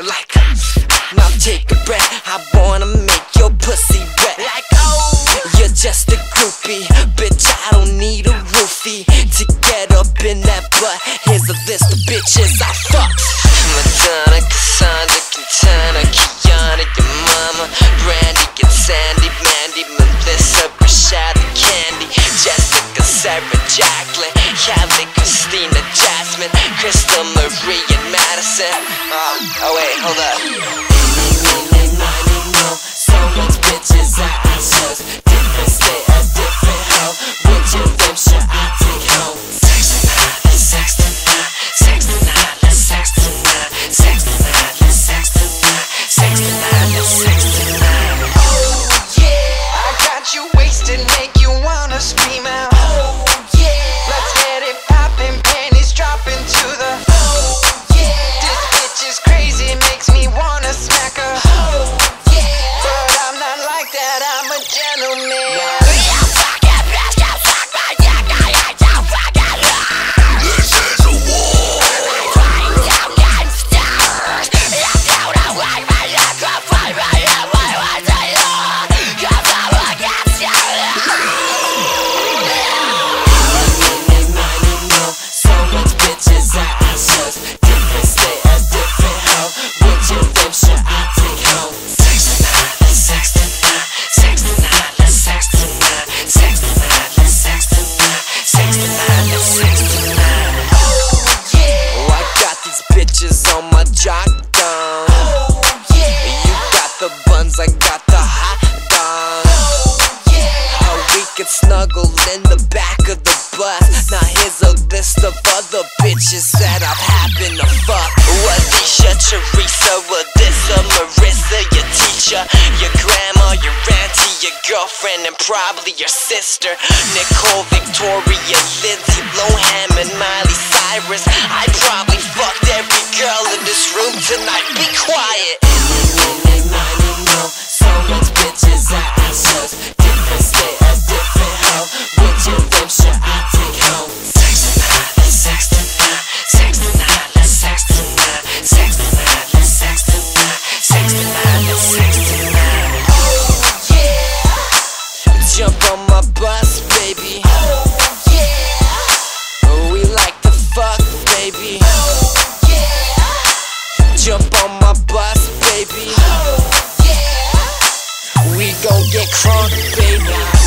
Like, now take a breath. I wanna make your pussy wet. Like, oh, you're just a groupie, bitch. I don't need a roofie to get up in that butt. Here's a list of bitches I fuck. Madonna, Cassandra, Quintana, Kiana, your mama, Brandy, and Sandy, Mandy, Melissa, Rashada, Candy, Jessica, Sarah, Jacqueline, Kelly, Christina, Jasmine, Crystal, Marie, and Madison. Uh, oh wait, hold up. Eeny, meeny, miny, mo. So much bitches I chose. Other bitches that I've happened to fuck. Alicia, Teresa, Alyssa, Marissa, your teacher, your grandma, your auntie, your girlfriend, and probably your sister. Nicole, Victoria, Lindsay, Lohan, and Miley Cyrus. I probably fucked every girl in this room tonight. Be quiet. Baby.